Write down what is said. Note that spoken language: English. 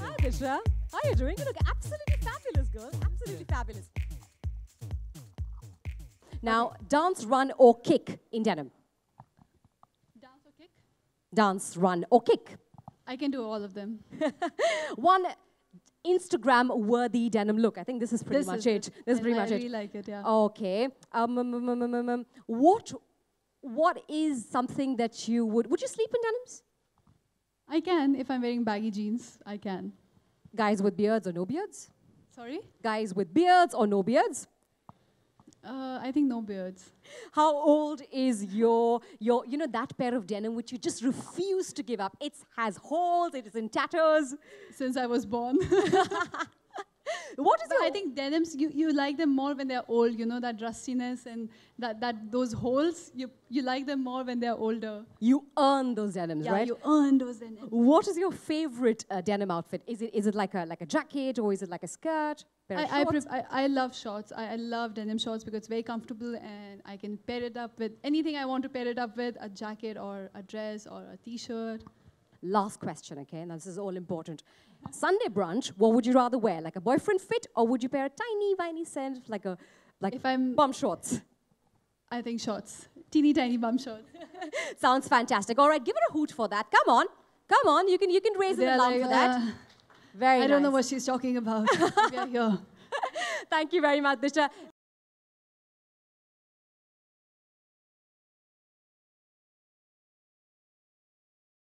Hi, Disha. How are you doing? You look absolutely fabulous, girl. Absolutely fabulous. Now, dance, run, or kick in denim. Dance or kick? Dance, run, or kick. I can do all of them. One Instagram worthy denim look. I think this is pretty This much is it. This is pretty I much really it. like it, yeah. Okay. Um, um, um, um, um, um, um, what, what is something that you would, would you sleep in denims? I can if I'm wearing baggy jeans. I can. Guys with beards or no beards? Sorry? Guys with beards or no beards? Uh, I think no beards. How old is your, your, you know, that pair of denim which you just refuse to give up? It has holes, it is in tatters. Since I was born. What is your, I think denims, you, you like them more when they're old, you know, that rustiness and that, that those holes, you, you like them more when they're older. you earn those denims, Yeah, right? you earn those denims. What is your favorite uh, denim outfit? Is it, is it like a, like a jacket or is it like a skirt? I, I, pref- I, I love shorts. I, I love denim shorts because it's very comfortable and I can pair it up with anything I want to pair it up with a jacket or a dress or a t shirt. Last question, okay? Now, this is all important. Sunday brunch, what would you rather wear? Like a boyfriend fit, or would you pair a tiny, tiny set, like a like If I'm, bum shorts? I think shorts. Teeny tiny bum shorts. Sounds fantastic. All right, give it a hoot for that. Come on, come on. You can you can raise it They're like, for that. uh, Very I don't know what she's talking about. we are here. Thank you very much, Disha.